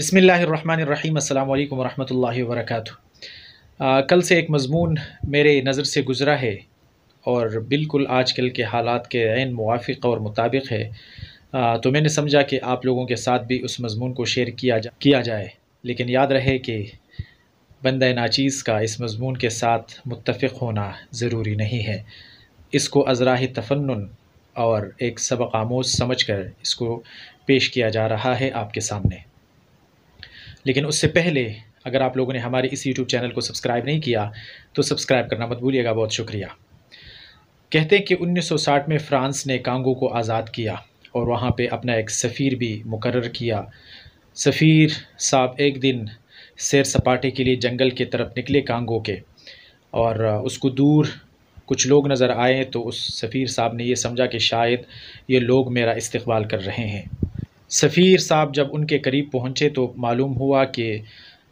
बसमीम् अल्लाम वरहमल वरक कल से एक मज़मून मेरे नज़र से गुज़रा है और बिल्कुल आजकल के हालात के आन मुआफ़ और मुताबिक है। आ, तो मैंने समझा कि आप लोगों के साथ भी उस मज़मून को शेयर किया जा किया जाए। लेकिन याद रहे कि बंद नाचीज़ का इस मज़मून के साथ मुतफ़ होना ज़रूरी नहीं है। इसको अजराह तफन और एक सबक आमोज समझ कर इसको पेश किया जा रहा है आपके सामने। लेकिन उससे पहले अगर आप लोगों ने हमारे इस यूट्यूब चैनल को सब्सक्राइब नहीं किया तो सब्सक्राइब करना मत भूलिएगा। बहुत शुक्रिया। कहते हैं कि 1960 में फ़्रांस ने कांगो को आज़ाद किया और वहाँ पे अपना एक सफ़ीर भी मुकर किया। सफ़ीर साहब एक दिन सैर सपाटे के लिए जंगल की तरफ़ निकले कांगो के और उसको दूर कुछ लोग नज़र आए तो उस सफ़ीर साहब ने यह समझा कि शायद ये लोग मेरा इस्तकबाल कर रहे हैं। सफ़ीर साहब जब उनके करीब पहुँचे तो मालूम हुआ कि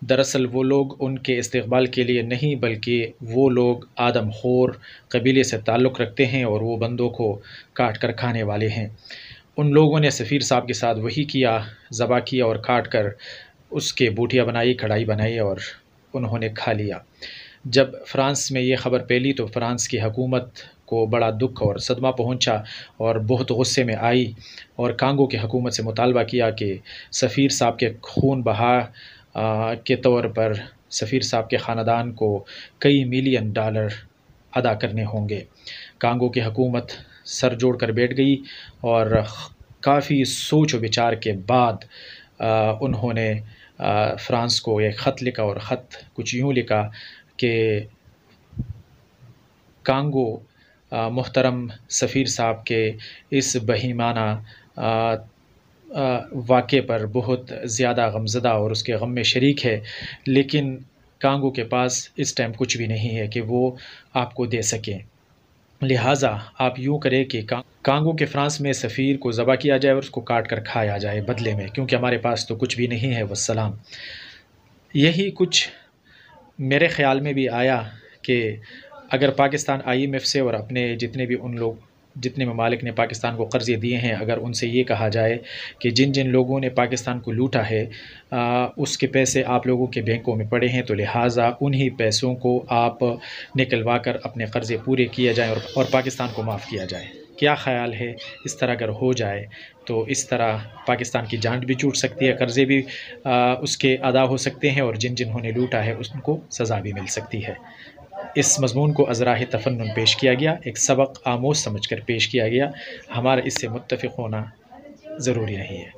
दरअसल वो लोग उनके इस्तबाल के लिए नहीं, बल्कि वो लोग आदम खोर कबीले से ताल्लुक़ रखते हैं और वो बंदों को काट कर खाने वाले हैं। उन लोगों ने सफ़ीर साहब के साथ वही किया, ज़बा किया और काट कर उसके बूटियाँ बनाई, कढ़ाई बनाई और उन्होंने खा लिया। जब फ़्रांस में ये ख़बर फैली तो फ़्रांस की हकूमत को बड़ा दुख और सदमा पहुँचा और बहुत गुस्से में आई और कांगो की हकूमत से मुतालबा किया कि सफ़ीर साहब के खून बहा के तौर पर सफ़ीर साहब के ख़ानदान को कई मिलियन डॉलर अदा करने होंगे। कांगो की हकूमत सर जोड़ कर बैठ गई और काफ़ी सोच विचार के बाद आ, उन्होंने आ, फ़्रांस को एक ख़त लिखा और ख़त कुछ यूँ लिखा कि कांगो मोहतरम सफ़ीर साहब के इस बहीमाना वाक़े पर बहुत ज़्यादा गमज़दा और उसके गम में शरीक है, लेकिन कांगो के पास इस टाइम कुछ भी नहीं है कि वो आपको दे सकें। लिहाजा आप यूँ करें कि कांगो के फ्रांस में सफ़ीर को ज़बा किया जाए और उसको काट कर खाया जाए बदले में, क्योंकि हमारे पास तो कुछ भी नहीं है वसलाम यही कुछ मेरे ख़्याल में भी आया कि अगर पाकिस्तान आईएमएफ से और अपने जितने भी उन लोग जितने ममालिक ने पाकिस्तान को कर्ज़े दिए हैं अगर उनसे ये कहा जाए कि जिन जिन लोगों ने पाकिस्तान को लूटा है आ, उसके पैसे आप लोगों के बैंकों में पड़े हैं तो लिहाजा उन्हीं पैसों को आप निकलवा कर अपने कर्ज़े पूरे किए जाएँ और, और पाकिस्तान को माफ़ किया जाए। क्या ख़्याल है? इस तरह अगर हो जाए तो इस तरह पाकिस्तान की जान भी छूट सकती है कर्ज़े भी आ, उसके अदा हो सकते हैं और जिन जिन्होंने लूटा है उनको सज़ा भी मिल सकती है। इस मजमून को अजराह तफन पेश किया गया, एक सबक आमोज समझ कर पेश किया गया। हमारा इससे मुतफ़ होना ज़रूरी नहीं है।